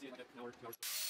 See you next hour.